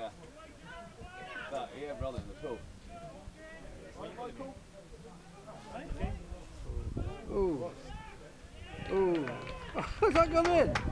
Yeah. That, yeah, brother in the pool. Ooh. Ooh. Has that gone in?